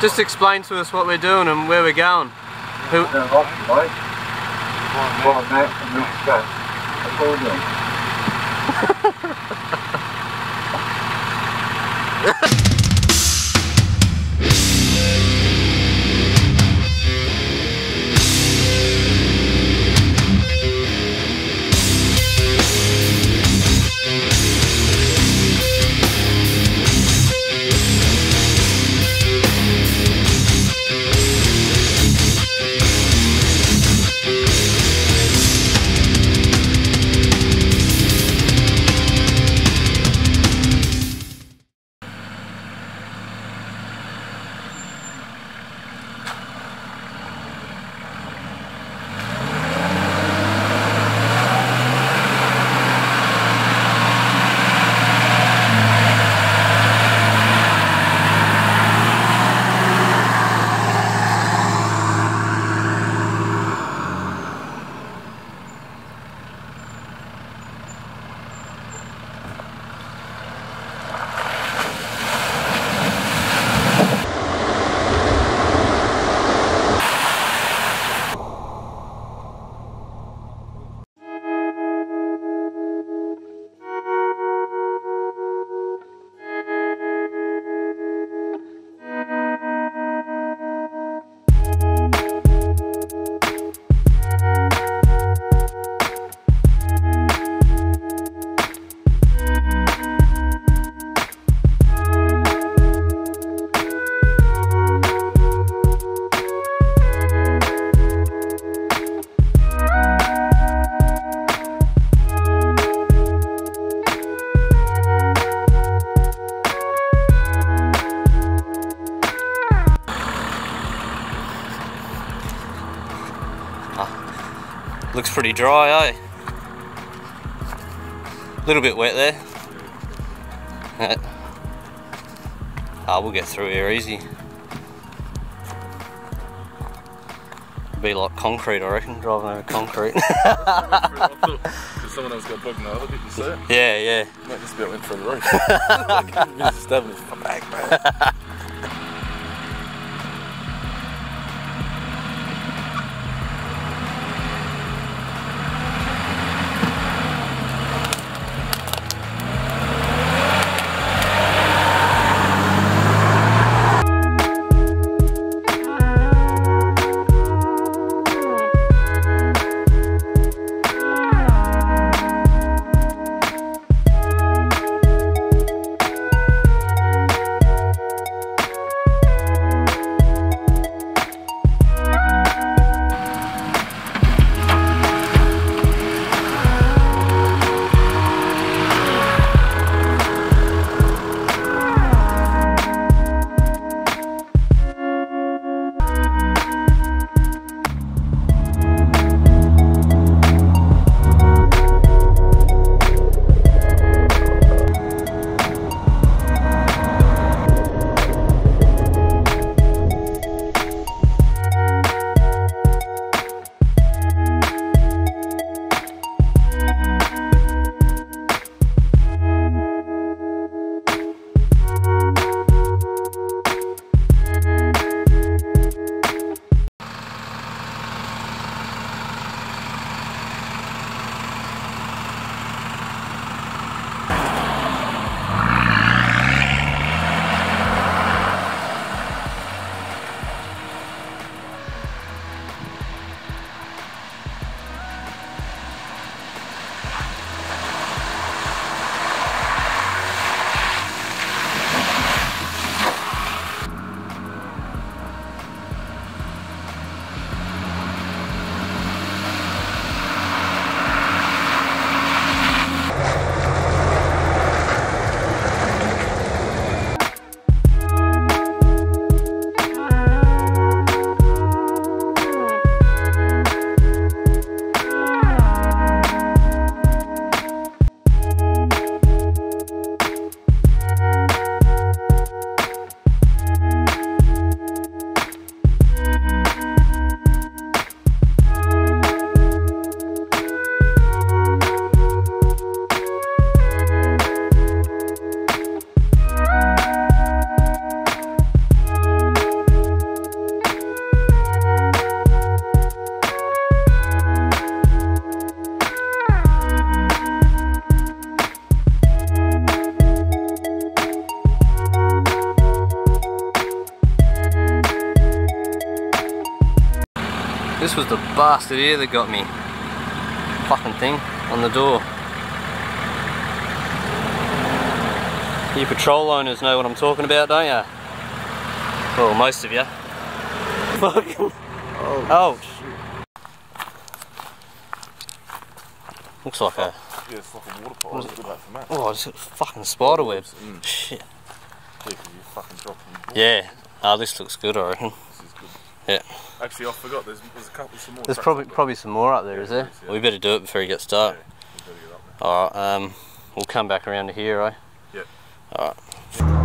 Just explain to us what we're doing and where we're going. Who, Scott. That's what we're dry, eh? A little bit wet there. Yeah. Ah, we'll get through here easy. Be like concrete, I reckon, driving over concrete. Because someone else got bugged other see it? yeah, yeah. Mate, this bit went through the roof. Just having his back, man. Bastard here that got me. Fucking thing on the door. You patrol owners know what I'm talking about, don't ya? Well, most of you. Fucking. Oh, Oh, shit. looks like a. Yeah, it's like a water pipe. It's good for Matt. Oh, a fucking spider webs. Mm. Shit. Yeah, 'cause you fucking dropped them. Yeah. Oh, this looks good, I reckon. This is good. Yeah. Actually, I forgot. There's, there's a couple some more. There's probably I've probably some more up there, is Yeah, there? there is, yeah. We better do it before you get Yeah, started. we better get up there. Alright, um, we'll come back around to here, eh? Yep. Alright. Not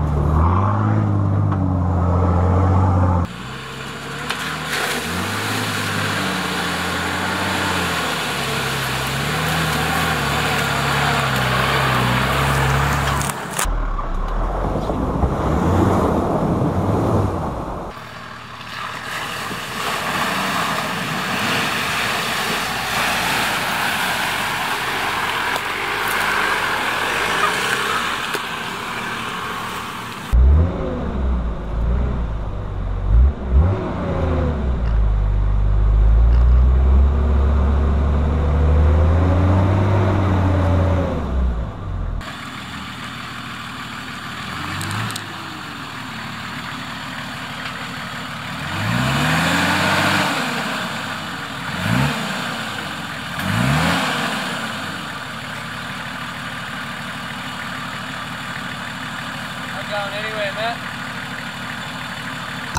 going anywhere, Matt.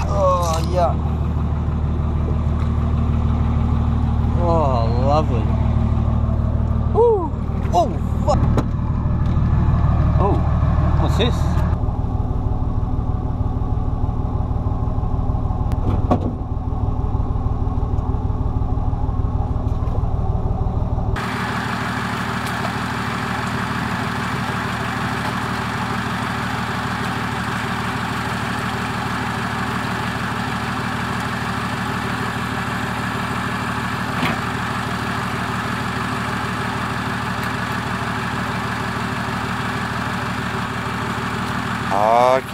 Oh, yeah. Oh, lovely. Ooh. Oh, fuck. Oh, what's this?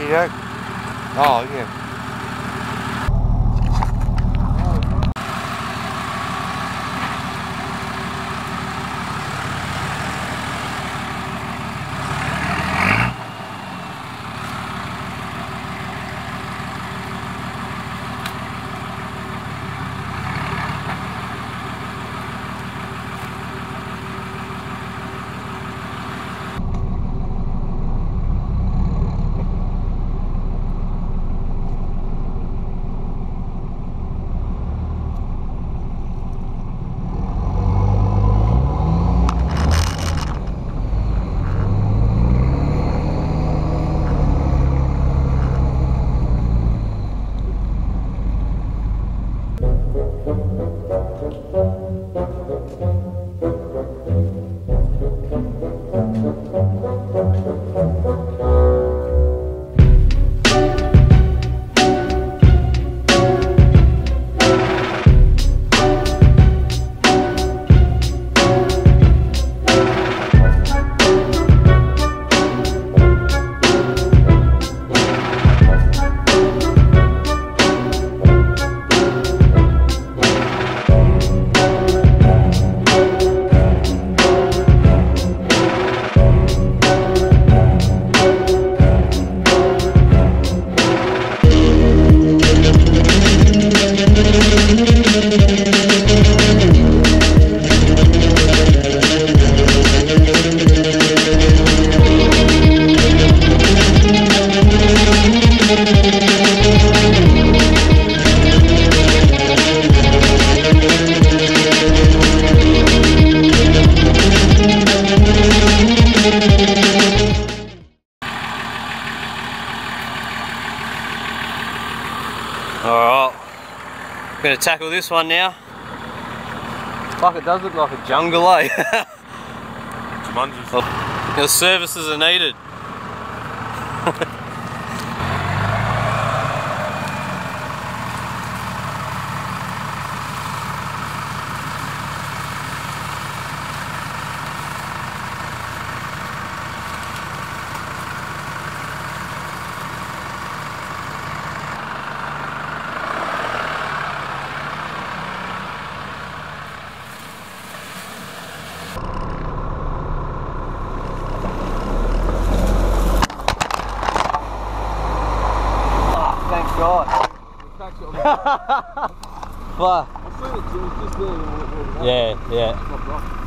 Okay. Oh, yeah. Alright, gonna tackle this one now. Fuck, it does look like a jungle, eh? Jumanji's. Your services are needed.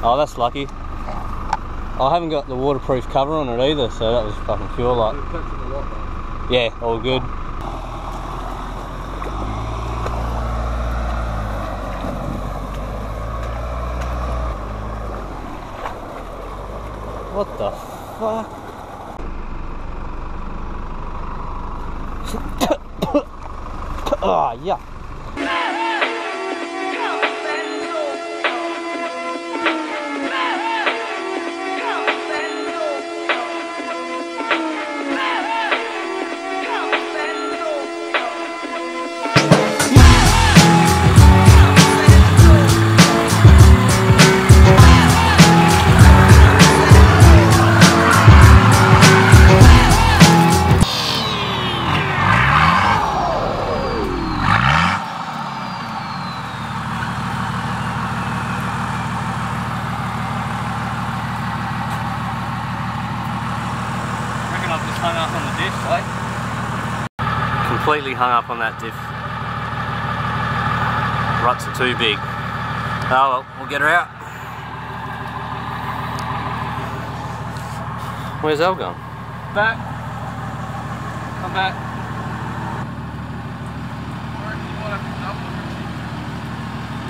Oh, that's lucky. I haven't got the waterproof cover on it either, so that was fucking cool. Like, It was catching a lot though. yeah, all good. What the fuck? That diff. Ruts are too big. Oh well, we'll get her out. Where's Elle gone? Back. Come back.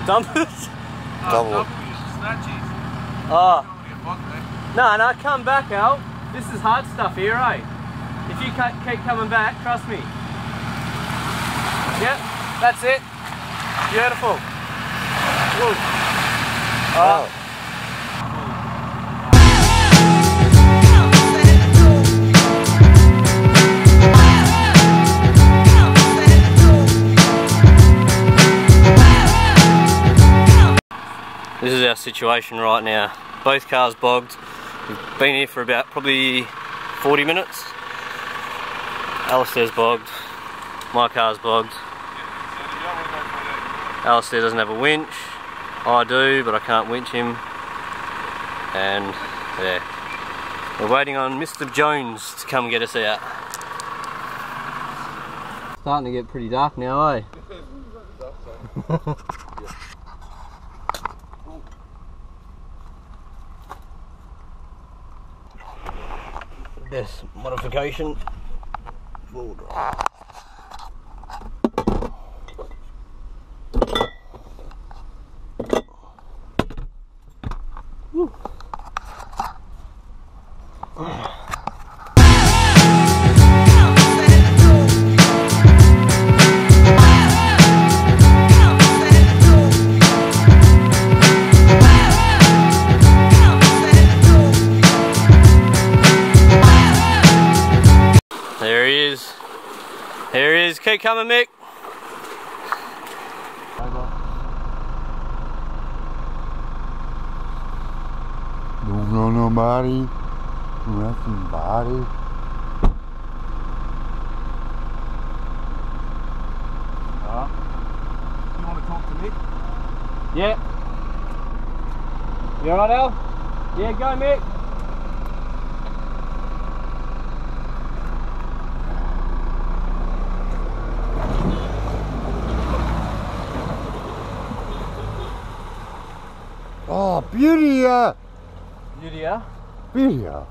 Dump it? Double. Oh. No, no, come back, Al. This is hard stuff here, eh? If you keep coming back, trust me. Yep, that's it. Beautiful. Woo. Oh. This is our situation right now. Both cars bogged. We've been here for about probably 40 minutes. Alistair's bogged. My car's bogged. Alistair doesn't have a winch. I do, but I can't winch him. And yeah, we're waiting on Mr. Jones to come get us out. Starting to get pretty dark now, eh? This modification. Drive. There he is. There he is. Keep coming, Mick. Don't know nobody. Nothing body. You want to talk to me? Yeah. You alright, Al? Yeah, go, Mick. Oh, beauty, uh, Beauty, yeah? beauty. uh.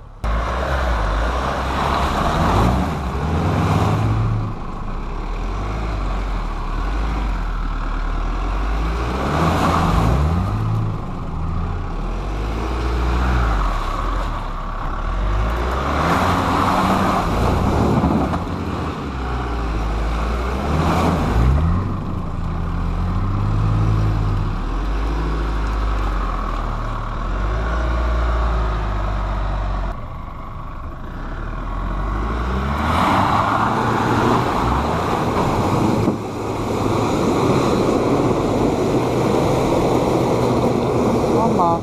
Come on.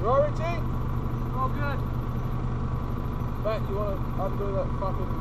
You alright, Richie? All good. Back, you want to undo that fucking thing?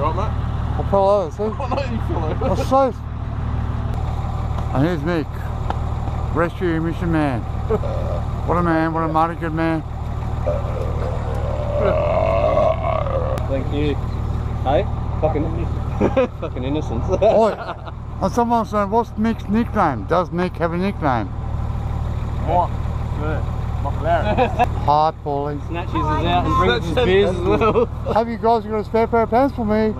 Fell over, see? Why not you fell over? That's safe. And here's Mick. Rescue mission man. What a man, what a mighty good man. Thank you. Hey? Fucking, fucking innocence. Oi, and someone said, what's Mick's nickname? Does Mick have a nickname? What? McLaren. Hi, Paulie. Snatches us out and brings us beers as well. Have you guys got a spare pair of pants for me?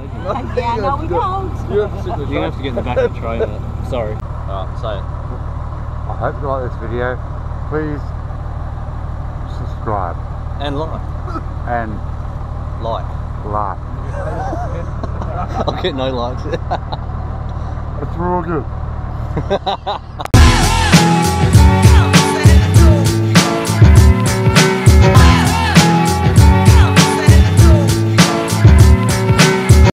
Yeah, no, we don't. You have to sit in the You have to get in the back of the train. mate. Sorry. Alright, say it. I hope you like this video. Please subscribe And like. and Like. like. I'll get no likes. It's real good.